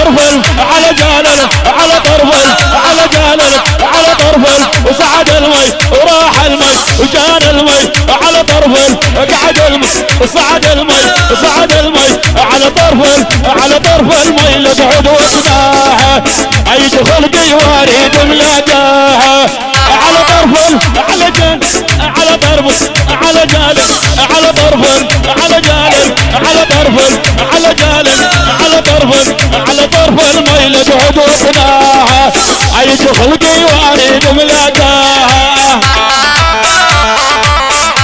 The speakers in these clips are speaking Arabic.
طرف على جالل على طرف على جالل على طرف وسعد المي وراح المي وجان المي على طرف قعد المي وصعد المي وصعد المي على طرف على طرف المي لبعد وسماحه عيد خلقي واريد ملاقاها على طرف على جان على طرف على جانب على طرف على جانب على طرف على طرف طرف الميل بحدودنا عيش خلقي واريد ملاقاها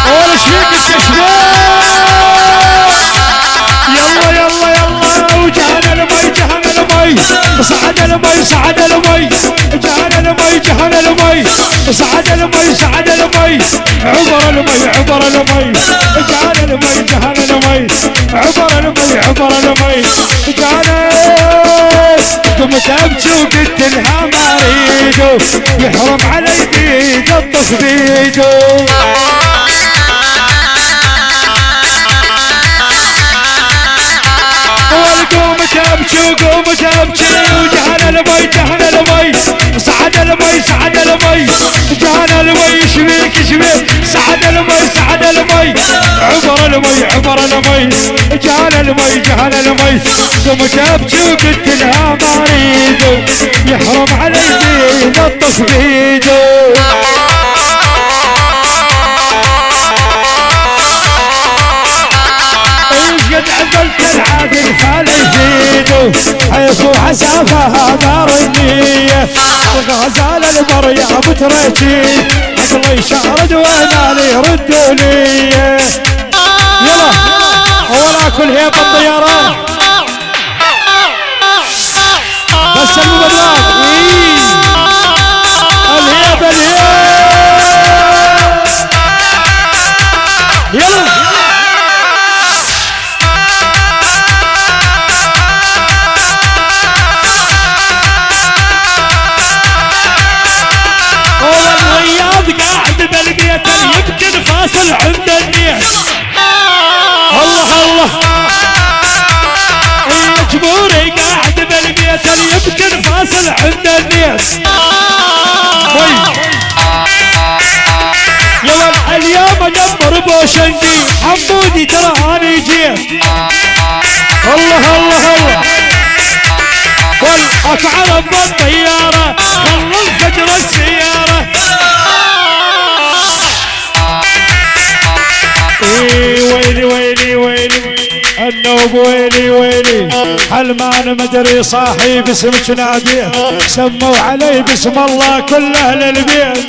ولا شفيك يلا يلا يلا وجهنا المي جهنا المي صعد المي صعد المي جهنا المي جهنا المي صعد المي صعد المي عبر المي عبر المي جهنا المي جهنا المي عبر المي عبر المي جهنا قمت ابكي وقلت لها ما اريده يحرم علي بيد الطف بيده والقوم تبكي وقوم تبكي وجهنا المي جهنا المي. صعد المي صعد المي. جهنا المي شبيك شبيك. عبر المي جهنا المي جهنا المي قوم تبكي وقلت لها ما اريده يحرم علي بيد الطف بيده قد عملت العادل فال يزيدوا حيث حسافها دار النية وغزال المريا بتركي عقلي شارد ردوا لي يلا ولا كل هيبة الطيارة. اليوم ادمر بوشنقي حمودي ترى اني جيت الله الله الله والافعال بالطياره خلص فجر السياره إيه ويلي ويلي ويلي النوب ويلي ويلي حلمان مدري صاحي باسمك ناديه سموا علي باسم الله كل أهل البيت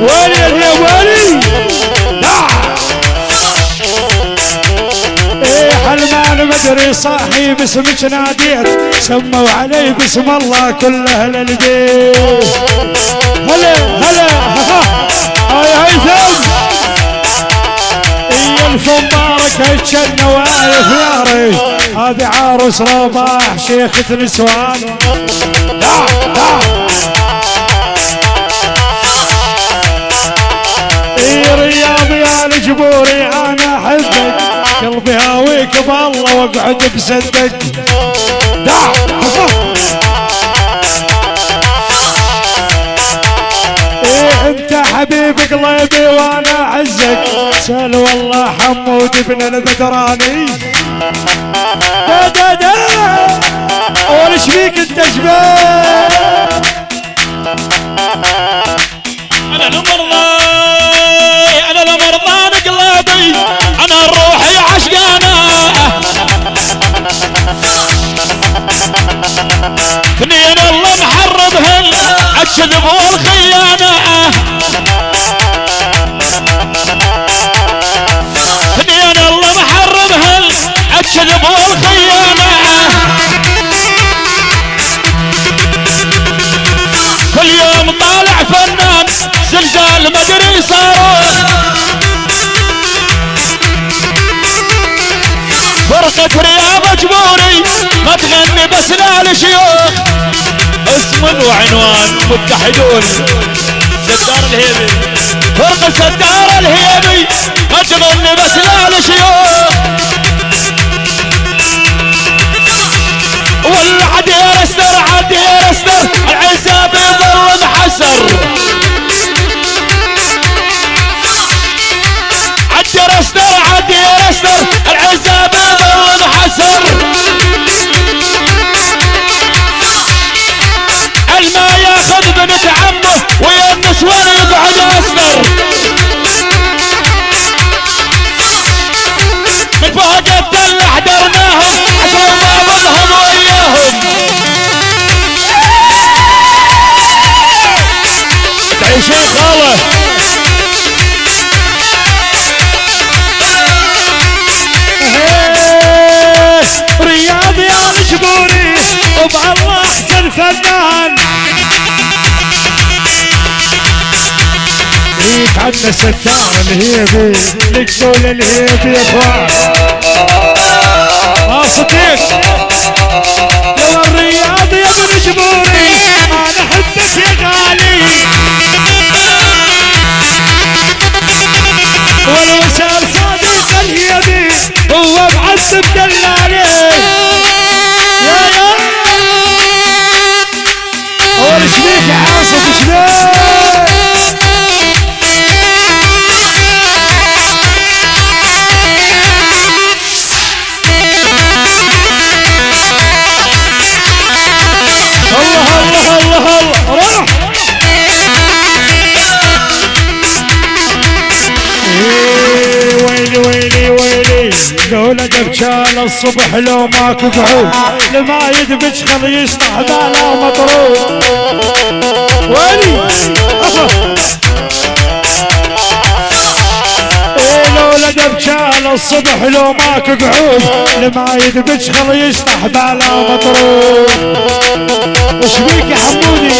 ويلي ويلي مدري صاحي باسمك ناديت سموا علي باسم الله كل أهل البيت. هلا هلا ها هاي هيثم إي الف مبارك هالجنة واقف ياري هذه عروس رباح شيخة نسوان. إي رياض يا الجبوري أنا هاويك بالله واقعد بسدك دا إيه أنت حبيب قلبي وأنا أعزك. سأل والله حمود ابن البدراني. الكذب والخيانه اثنين الله محرمهن الكذب والخيانه كل يوم طالع فنان زلزال مدري صاروخ فرقة رياض جمهوري ما تغني بس لا لشيوخ. اسم وعنوان متحدون ستار الهيبي. فرقة ستار الهيبي. ما وبالله احسن فنان. هيك عندنا ستار الهيبي نقول الهيبي يا أخوان. قاصدين يا الرياض يا ابن أنا احبك يا دولة دبشان الصبح لو ماكو قعود. لما يدبش خل يشطح باله مطرود. ويلي. إيه لولا دبشان الصبح لو ماكو قعود. لما يدبش خل يشطح باله مطرود. وش بيك يا حمودي؟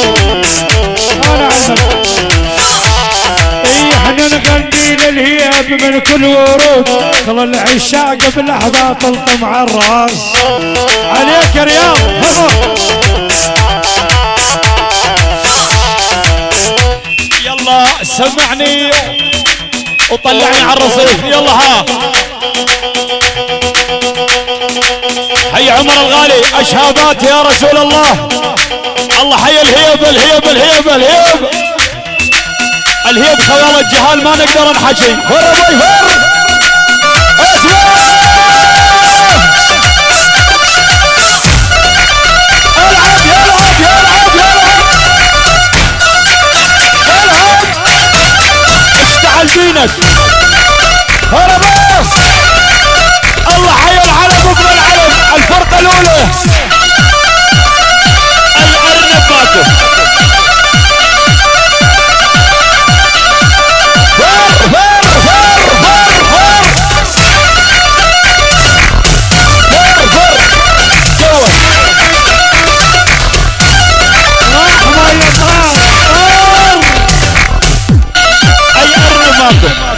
نغني للهياب من كل ورود. خل العشاق بلحظة تلطم على الراس. عليك يا رياض. يلا سمعني. وطلعني على الرصيف. يلا ها. حي عمر الغالي. اشهادات يا رسول الله. الله حي الهيب الهيب الهيب الهيب. الهيب خوال الجهال ما نقدر نحكي. فر أبوي فر اسمع العب يلعب يلعب يلعب العب! اشتعل دينك. هرباس الله حي العلم ابن العلم الفرقة الأولى. اي